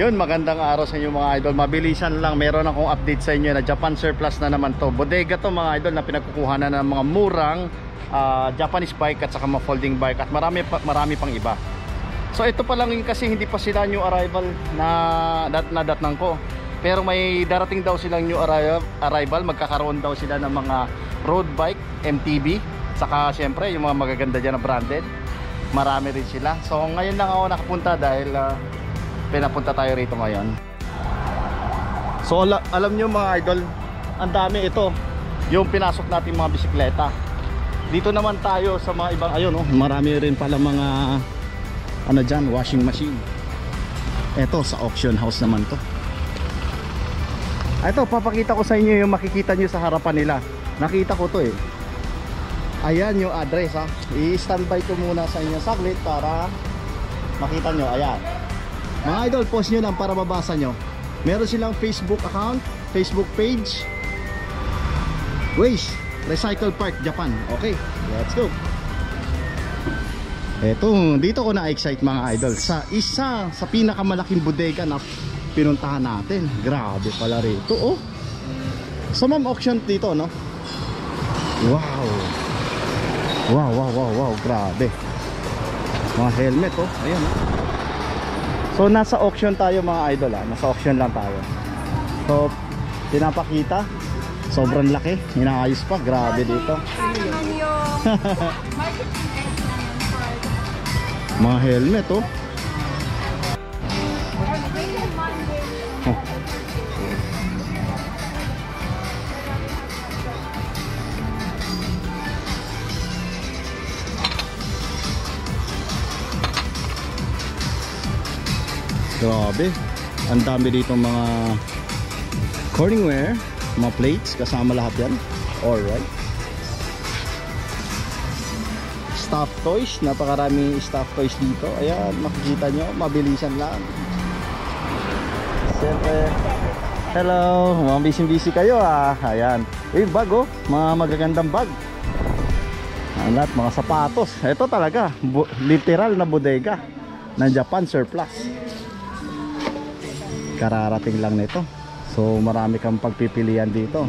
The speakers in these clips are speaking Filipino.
Yun, magandang araw sa inyo mga idol. Mabilisan lang, meron akong update sa inyo na Japan surplus na naman to. Bodega to mga idol na pinagkukuha na ng mga murang ah, Japanese bike at saka mga folding bike at marami, pa, marami pang iba. So ito pa lang kasi hindi pa sila new arrival na dat na datnang ko. Pero may darating daw silang new arrival, arrival, magkakaroon daw sila ng mga road bike, MTB, saka syempre yung mga magaganda dyan na branded. Marami rin sila. So ngayon lang ako nakapunta dahil ah, pinapunta tayo rito ngayon. So ala- alam nyo mga idol, ang dami ito. Yung pinasok natin mga bisikleta. Dito naman tayo sa mga ibang ayun oh, marami rin pala mga ano dyan, washing machine. Ito sa auction house naman to. Ito, papakita ko sa inyo yung makikita nyo sa harapan nila. Nakita ko to eh. Ayan yung address ha. I-standby ko muna sa inyo saglit para makita nyo. Ayan. Mga idol, post nyo lang para mabasa nyo. Meron silang Facebook account, Facebook page. Waste, Recycle Park, Japan. Okay, let's go. Eto, dito ko na-excite mga idol sa isa sa pinakamalaking bodega na pinuntahan natin. Grabe pala rito, oh. Sa ma'am auction dito, no? Wow. Wow, wow, wow, wow, grabe. Mga helmet, oh. Ayan, oh. So nasa auction tayo mga idol ah. Nasa auction lang tayo. So pinapakita. Sobrang laki. Inaayos pa. Grabe dito. Mga helmet oh. Grabe. Ang dami dito mga corningware, mga plates kasama lahat 'yan. Alright. Stuffed toys, napakarami stuffed toys dito. Ayan, makikita nyo, mabilisan lang. Siyempre, hello, mga busy-busy kayo ah. Ayan, eh bag oh, mga magagandang bag. Ang lahat, mga sapatos. Ito talaga, literal na bodega ng Japan surplus. Kararating lang nito. So marami kang pagpipilian dito.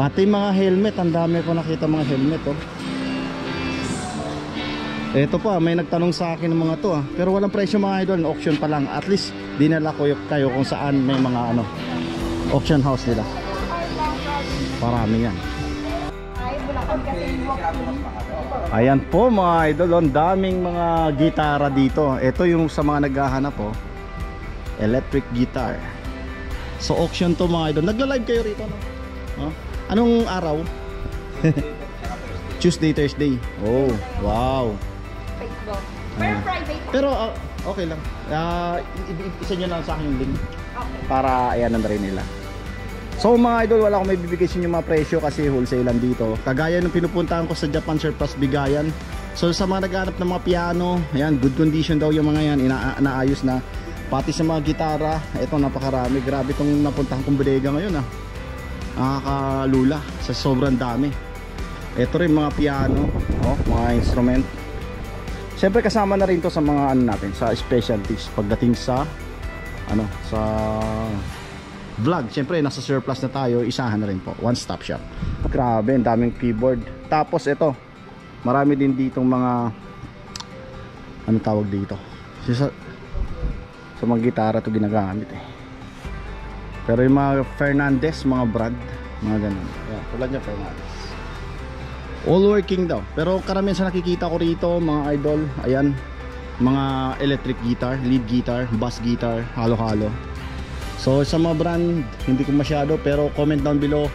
Pati mga helmet, ang dami ko nakita mga helmet oh. Ito pa, may nagtanong sa akin ng mga to ah. Pero walang presyo mga idol, auction pa lang. At least dinala ko kayo kung saan may mga ano auction house nila. Parami yan. Ayan po mga idol, ang daming mga gitara dito. Ito yung sa mga naghahanap po. Electric guitar. So auction to mga idol. Nagla-live kayo rito no? Huh? Anong araw? Tuesday, Thursday. Oh, wow. Facebook. Pero private. Pero ah, okay lang. Ah, i- isa nyo lang sa akin yung link Okay. para ayan na rin nila. So mga idol, wala akong may bibigay sa inyo mga presyo kasi wholesale lang dito. Kagaya nung pinupuntahan ko sa Japan Surplus Bigayan. So sa mga naghanap ng mga piano, ayan, good condition daw yung mga yan, ina naayos na. Pati sa mga gitara, ito napakarami. Grabe itong napuntahan kong bodega ngayon ah. Nakakalula sa sobrang dami. Ito rin mga piano, oh, mga instrument. Siyempre kasama na rin to sa mga ano natin, sa specialties pagdating sa ano, sa vlog. Siyempre nasa surplus na tayo, isahan na rin po. One stop shop. Grabe, ang daming keyboard. Tapos ito, marami din ditong mga ano tawag dito. Sa, mga gitara to ginagamit eh. Pero yung mga Fernandez, mga brand, mga ganun. Yan, tulad niya Fernandez. All working daw. Pero karamihan sa nakikita ko rito, mga idol, ayan, mga electric guitar, lead guitar, bass guitar, halo-halo. So sa mga brand, hindi ko masyado pero comment down below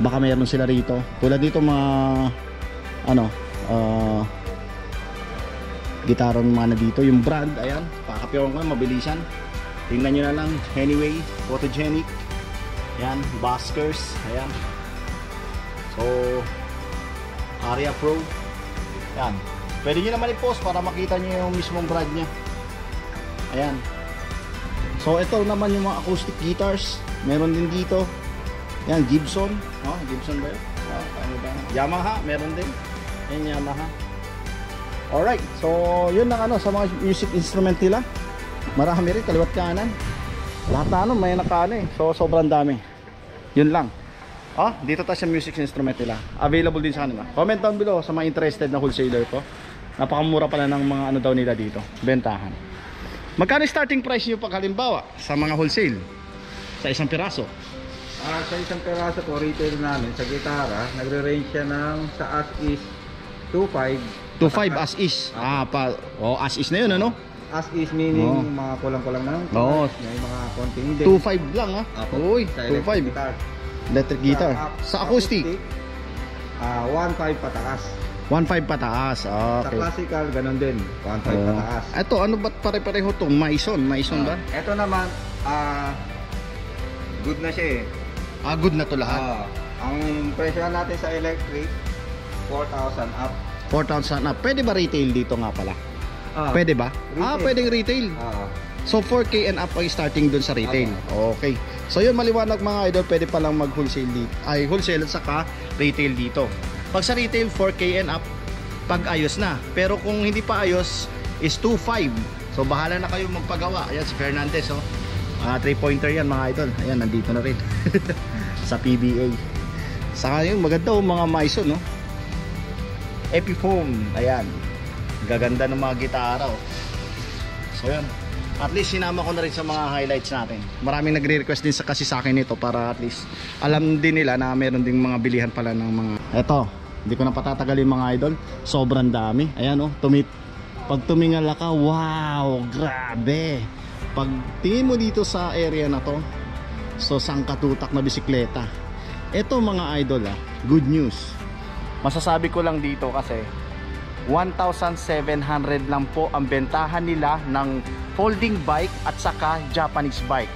baka mayroon sila rito. Tulad dito mga ano, uh, gitara ng mga na dito, yung brand, ayan, pakapyawan ko mabilisan. Tingnan nyo na lang, anyway, photogenic. Ayan, Baskers, ayan. So, Aria Pro. Ayan. Pwede nyo naman i-post para makita nyo yung mismong brand niya. Ayan. So ito naman yung mga acoustic guitars. Meron din dito. Ayan, Gibson. Oh, Gibson ba yun? Oh, ano ba? Yamaha, meron din. Ayan, Yamaha. Alright, so yun lang ano sa mga music instrument nila. Marami rin, kaliwat kanan. Lahat na ano, may nakaano eh. So, sobrang dami. Yun lang. Ah, dito tayo sa music instrument nila. Available din sa kanila. Comment down below sa mga interested na wholesaler ko. Napakamura pala ng mga ano daw nila dito. Bentahan. Magkano starting price nyo pag halimbawa sa mga wholesale? Sa isang piraso? Ah, sa isang peraso po, retail namin sa gitara, nagre-range siya ng sa as is 2.5. 2.5 as is. Ah, pa, oh, as is na yun ano? As is meaning Oo. mga kulang-kulang na lang. Oo. May mga konting hindi. 2.5 lang ha. Apo, Uy, sa electric 2.5. guitar. Electric guitar. ac- Sa acoustic, ah 1.5 pataas. 1.5 pataas. Sa Okay. classical, ganun din. 1.5 Oh. pataas. Ito, ano ba't pare-pareho to? Maison, Maison ba? Ah, Ito naman, ah good na siya eh. Ah, good na to lahat. Ah, ang presyo natin sa electric, 4,000 up. 4,000 na. Pwede ba retail dito nga pala? Ah, Pwede ba? Ah, Retail. pwedeng retail. Ah, So 4K and up ang starting dun sa retail. Okay. So yun maliwanag mga idol, pwede pa lang mag-wholesale dito. Ay, wholesale at saka retail dito. Pag sa retail 4K and up, pag ayos na. Pero kung hindi pa ayos is 2.5. So bahala na kayo magpagawa. Ayan si Fernandez oh. Ah, 3 pointer yan mga idol. Ayan nandito na rin. sa PBA. Saka yun maganda oh mga Maison no. Epiphone. Ayan. Gaganda ng mga gitara oh. So yun. At least sinama ko na rin sa mga highlights natin. Maraming nagre-request din sa kasi sa akin ito para at least alam din nila na meron ding mga bilihan pala ng mga Eto, hindi ko na patatagalin mga idol. Sobrang dami. Ayan oh, tumit pag tumingala ka, wow, grabe. Pag tingin mo dito sa area na to, so sangkatutak na bisikleta. Ito mga idol ah, good news. Masasabi ko lang dito kasi 1,700 lang po ang bentahan nila ng folding bike at saka Japanese bike.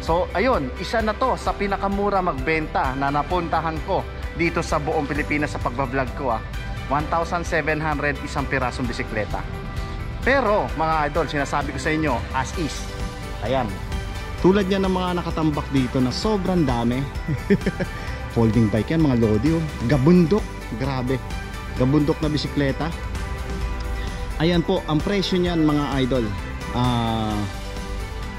So ayun, isa na to sa pinakamura magbenta na napuntahan ko dito sa buong Pilipinas sa pagbablog ko ah. 1,700 isang pirasong bisikleta. Pero mga idol, sinasabi ko sa inyo as is. Ayan. Tulad yan ng mga nakatambak dito na sobrang dami. Folding bike yan, mga lodi oh. Gabundok, grabe. Gabundok na bisikleta. Ayan po, ang presyo niyan mga idol. Ah,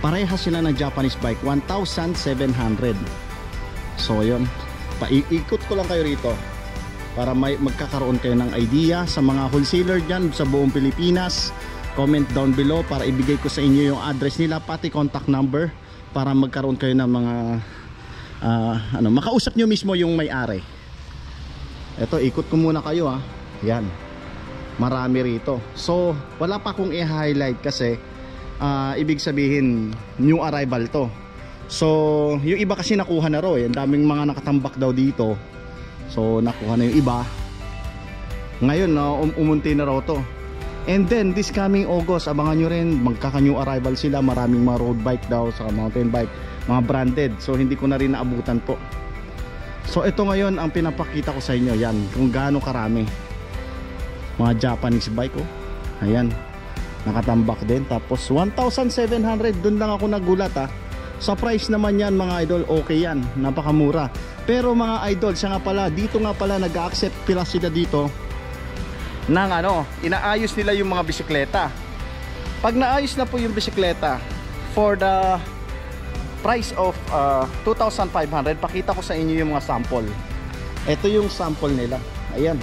parehas sila ng Japanese bike, 1,700. So, yun. Paiikot ko lang kayo rito para may magkakaroon kayo ng idea sa mga wholesaler dyan sa buong Pilipinas. Comment down below para ibigay ko sa inyo yung address nila pati contact number para magkaroon kayo ng mga ah, ano, makausap nyo mismo yung may-ari. Ito, ikot ko muna kayo ha. Yan. Marami rito. So, wala pa akong i-highlight kasi ah, ibig sabihin new arrival to. So, yung iba kasi nakuha na raw eh. Ang daming mga nakatambak daw dito. So, nakuha na yung iba. Ngayon, no, um- umunti na raw to. And then, this coming August, abangan nyo rin, magkaka-new arrival sila. Maraming mga road bike daw, sa mountain bike, mga branded. So, hindi ko na rin naabutan po. So, ito ngayon ang pinapakita ko sa inyo. Yan, kung gaano karami. Mga Japanese bike, oh. Ayan. Nakatambak din. Tapos, 1,700. Doon lang ako nagulat, ah. Sa price naman yan mga idol, okay yan. Napakamura. Pero mga idol, siya nga pala, dito nga pala nag-accept pila sila dito ng ano, inaayos nila yung mga bisikleta. Pag naayos na po yung bisikleta for the price of uh, 2,500, pakita ko sa inyo yung mga sample. Ito yung sample nila. Ayan.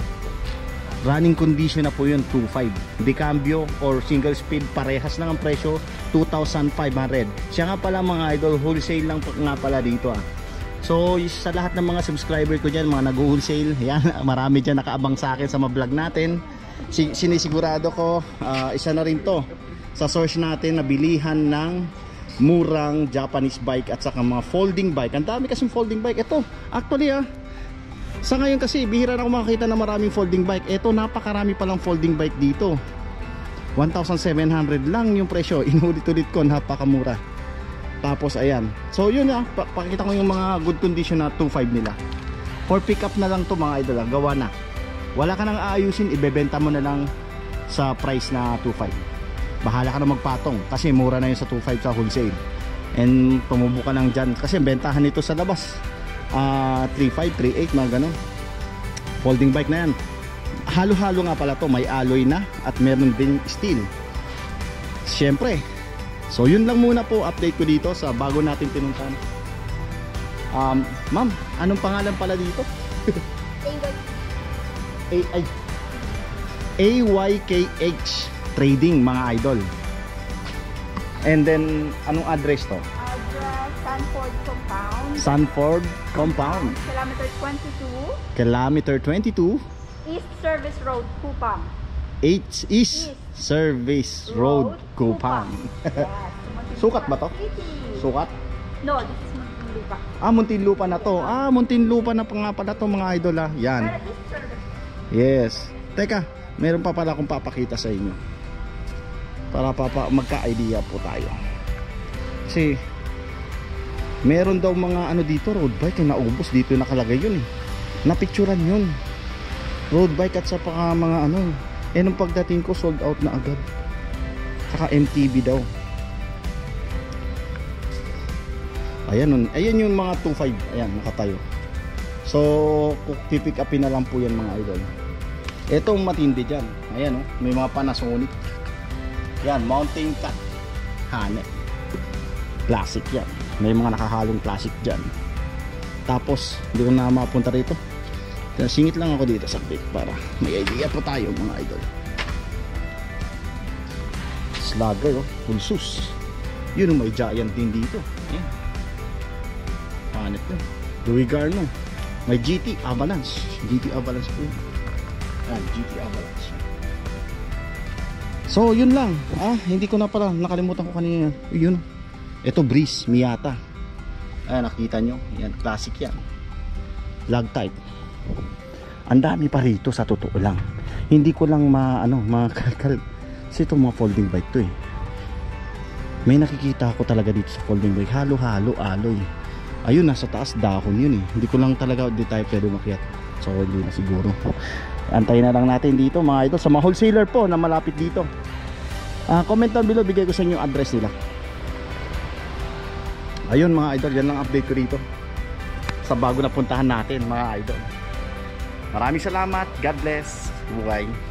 Running condition na po yun, 2.5. Di cambio or single speed, parehas lang ang presyo, 2,500. Siya nga pala mga idol, wholesale lang nga pala dito ah. So sa lahat ng mga subscriber ko dyan, mga nag-wholesale, yan, marami dyan nakaabang sa akin sa mga vlog natin. Si, sinisigurado ko, ah, isa na rin to sa source natin na bilihan ng murang Japanese bike at saka mga folding bike. Ang dami kasing folding bike. Ito, actually ah, sa ngayon kasi, bihira na ako makakita na maraming folding bike. Ito, napakarami palang folding bike dito. 1,700 lang yung presyo. Inulit-ulit ko, napakamura. Tapos, ayan. So, yun. Pa pakita ko yung mga good condition na 2.5 nila. For pick up na lang to mga idol. ah. Gawa na. Wala ka nang aayusin, ibebenta mo na lang sa price na 2.5. Bahala ka na magpatong kasi mura na yun sa 2.5 sa wholesale. And tumubo ka lang dyan kasi bentahan nito sa labas. Ah 3.5, 3.8 mga ganun. Folding bike na yan. Halo-halo nga pala to. May alloy na at meron din steel. Syempre So yun lang muna po update ko dito sa bago natin pinuntahan. Um, ma'am, anong pangalan pala dito? AYKH Trading mga idol. And then anong address to? Address, Stanford Compound. Sanford Compound. Kilometer 22. Kilometer 22 East Service Road, Kupang. H is Service Road Kupang. yes. Sukat ba to? Sukat? No, this is Muntinlupa. Ah, Muntinlupa na to. Ah, Muntinlupa na nga pala to mga idol ah. Yan. East. Yes. Teka, meron pa pala akong papakita sa inyo. Para papa magka-idea po tayo. Kasi meron daw mga ano dito road bike na naubos dito nakalagay yun eh. Napicturan yun. Road bike at sa mga ano. Eh nung pagdating ko sold out na agad. Saka MTB daw. Ayan, ayan yung mga 2.5. Ayan, nakatayo. So, pipick upin na lang po yan mga idol. Itong matindi dyan. Ayan oh, may mga Panasonic. Yan, mountain cut. Hane. Classic yan. May mga nakahalong classic dyan. Tapos, hindi ko na mapunta rito. Singit lang ako dito sa bit para may idea po tayo mga idol. Slugger oh, pulsus. Yun oh, may giant din dito. Ayan. Hanip yun. Louis Garno. May GT Avalanche. GT Avalanche po yun. Ayan, GT Avalanche. So, yun lang. Ah, hindi ko na pala nakalimutan ko kanina. Yun. Ito Breeze Miata. Ayan, nakita nyo. Yan, classic yan. Log type. Ang dami pa rito sa totoo lang. Hindi ko lang ma ano, makalkal. Kasi ito mga folding bike to eh. May nakikita ako talaga dito sa folding bike. Halo-halo, aloy. Ayun, nasa taas dahon yun eh. Hindi ko lang talaga di tayo pwede. So, hindi na siguro. Antayin na lang natin dito mga idol sa mga wholesaler po na malapit dito. Ah, comment down below, bigay ko sa inyo yung address nila. Ayun mga idol, yan lang update ko dito. Sa bago na puntahan natin mga idol. Maraming salamat. God bless. Buhay.